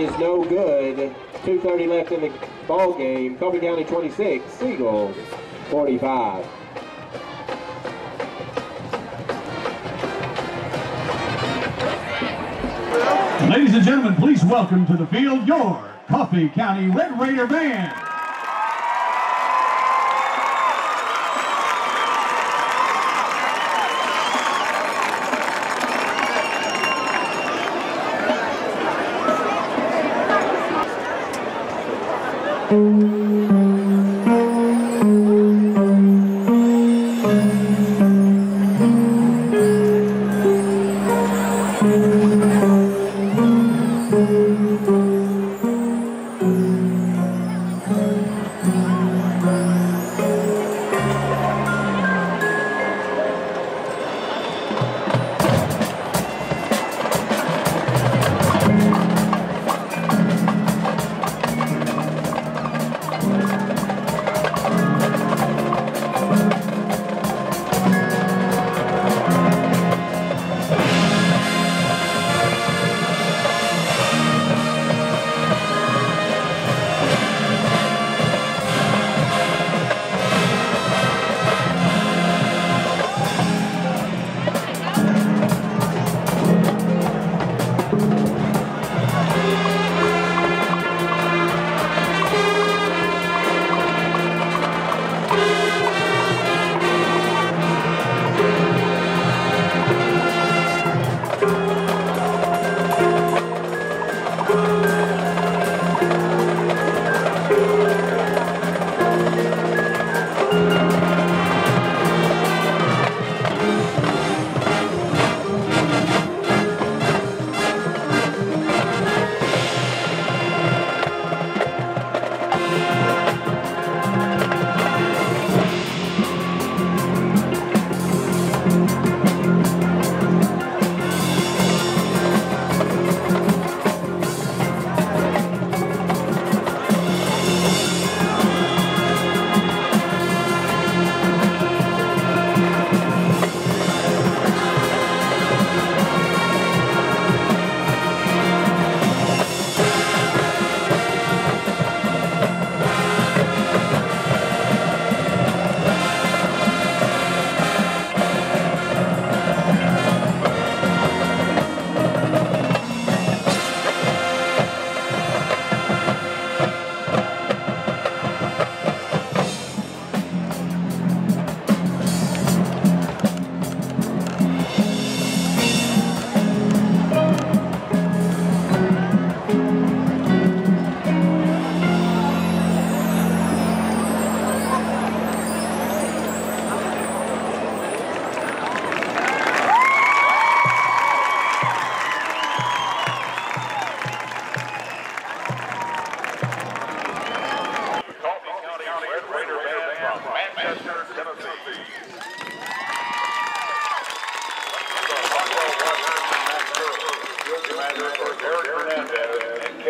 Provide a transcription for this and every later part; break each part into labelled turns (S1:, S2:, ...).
S1: is no good. 2.30 left in the ball game. Coffee County 26, Siegel 45.
S2: Ladies and gentlemen, please welcome to the field your Coffee County Red Raider Band.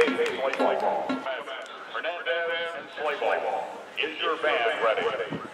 S3: Hernandez and Slayball. Is your band ready?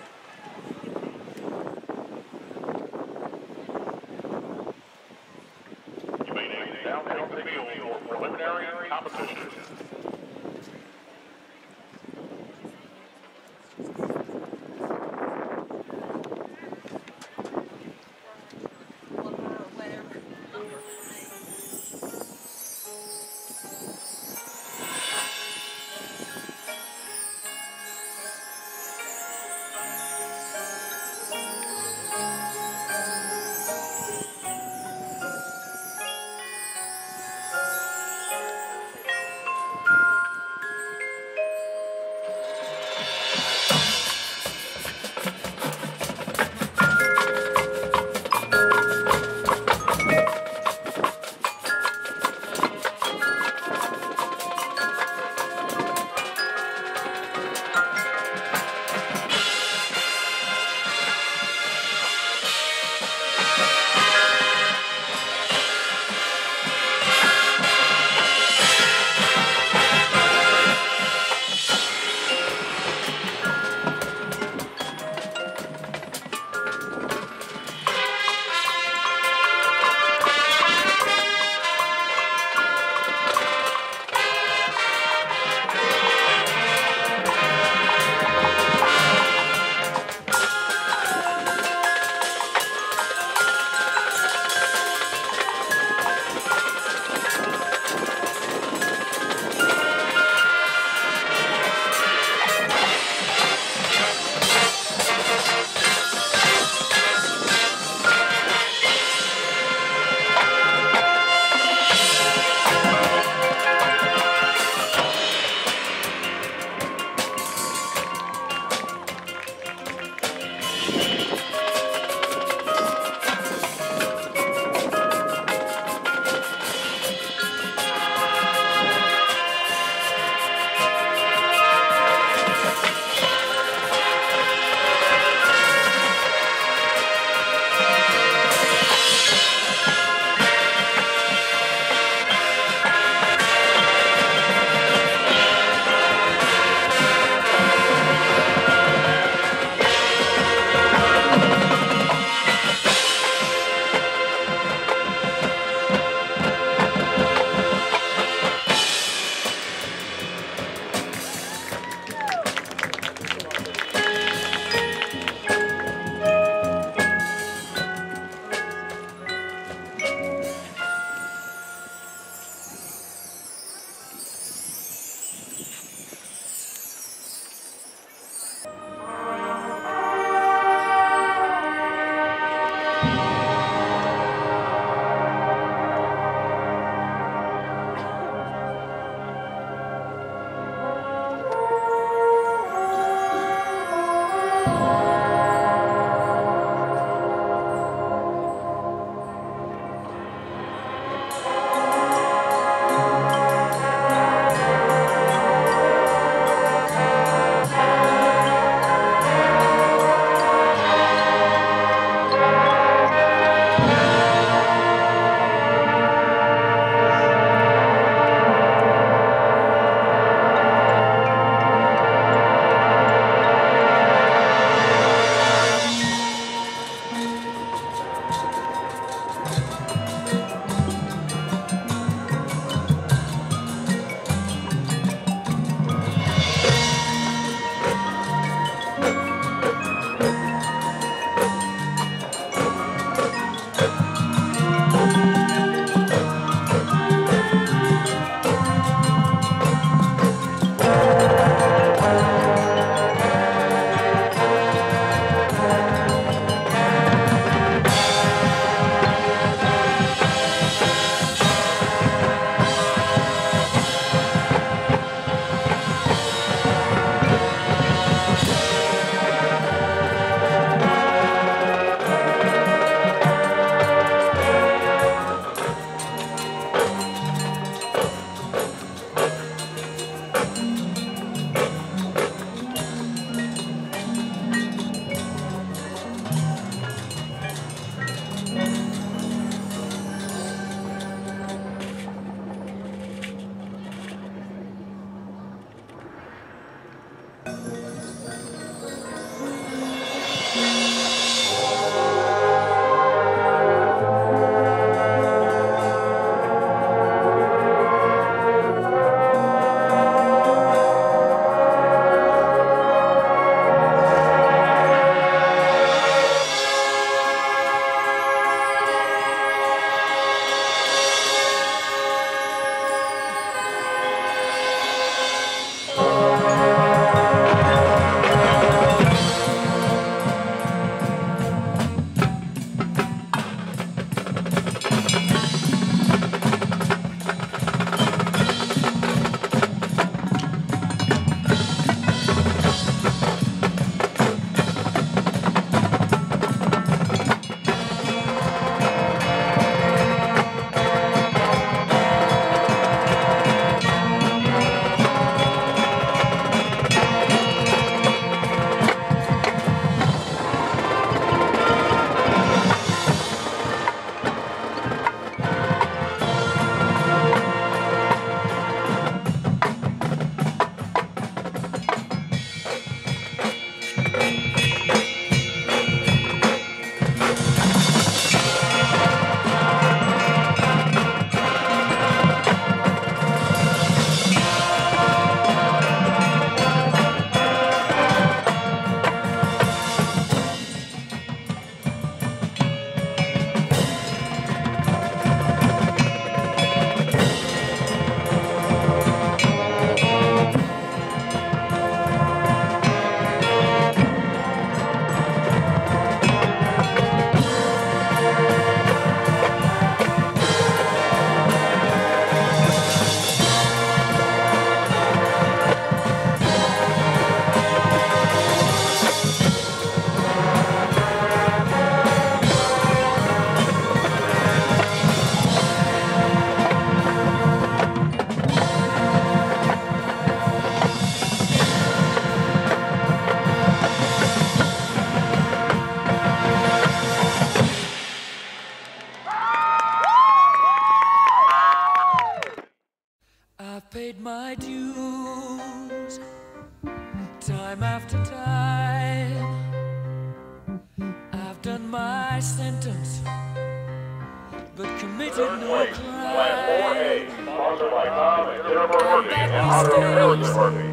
S4: Committed no
S3: Class
S4: crime.
S3: 4A, sponsored by Tom and Jennifer Murphy in honor of Heritage Murphy.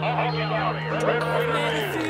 S3: Coffee County Red Raider